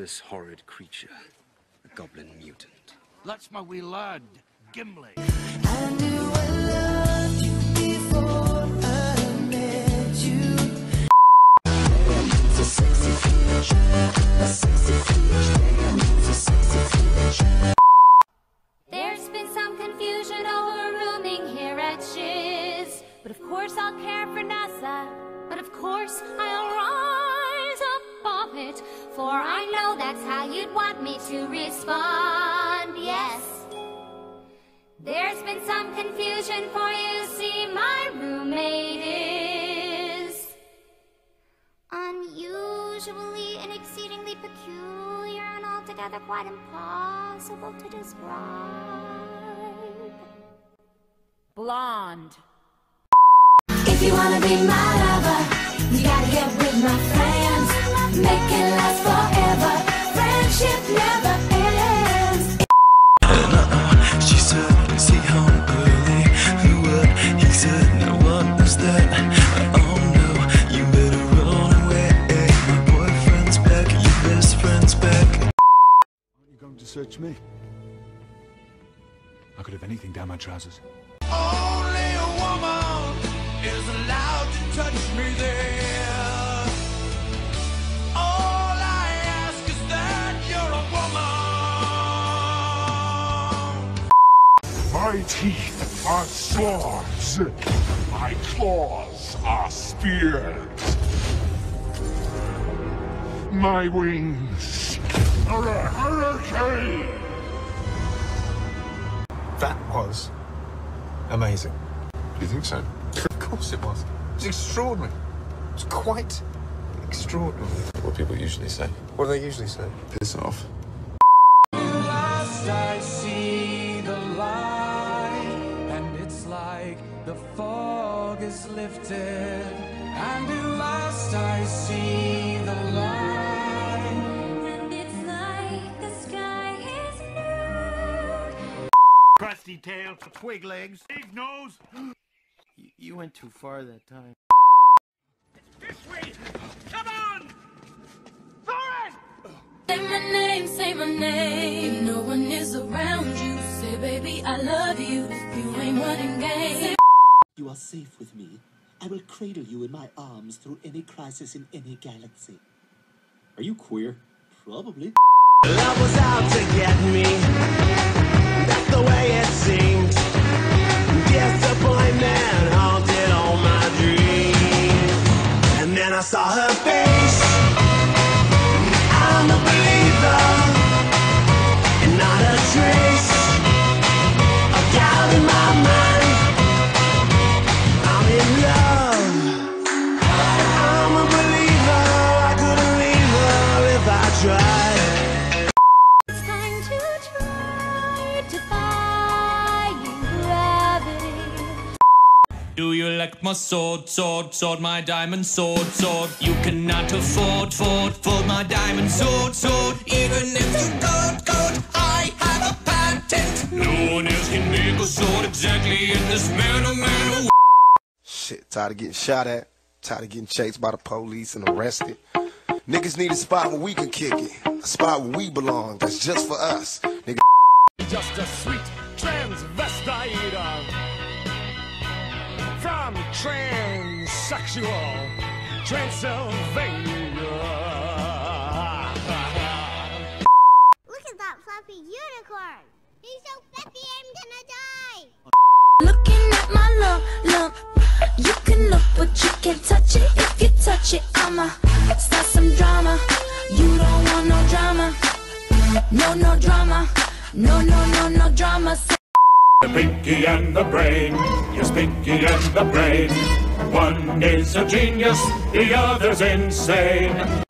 this horrid creature, a goblin mutant. That's my wee lad, Gimli. I knew I loved you before I met you. It's a sexy feature, a sexy feature, it's a sexy feature. There's been some confusion over rooming here at Shiz. But of course I'll care for Nessa. But of course I'll that's how you'd want me to respond. Yes. There's been some confusion for you see my roommate is unusually and exceedingly peculiar and altogether quite impossible to describe. Blonde. If you wanna be my search me? I could have anything down my trousers. Only a woman is allowed to touch me there. All I ask is that you're a woman. My teeth are swords. My claws are spears. My wings are a hurricane. That was amazing. Do you think so? Of course it was. It was extraordinary. It was quite extraordinary. What people usually say. What do they usually say? Piss off. Last I see the light, and it's like the fog is lifted. And at last I see the light. Tail, twig legs, big nose. you, you went too far that time. This way! Come on! Forrest! Say my name, say my name. No one is around you. Say, baby, I love you. If you ain't running game. You are safe with me. I will cradle you in my arms through any crisis in any galaxy. Are you queer? Probably. Love was out to get me. Do you like my sword, sword, sword, my diamond sword, sword? You cannot afford, afford, afford my diamond sword, sword. Even if you don't, don't, I have a patent. No one else can make a sword exactly in this manner, manner. Shit, tired of getting shot at. Tired of getting chased by the police and arrested. Niggas need a spot where we can kick it. A spot where we belong. That's just for us. Nigga. Just a sweet transvestite from transsexual Transylvania. Look at that fluffy unicorn. He's so fluffy I'm gonna die. Looking at my lump, lump. You can look, but you can't touch it. If you touch it, I'ma start some drama. You don't want no drama. No, no drama. No, no, no, no drama. The pinky and the brain, yes, pinky and the brain. One is a genius, the other's insane.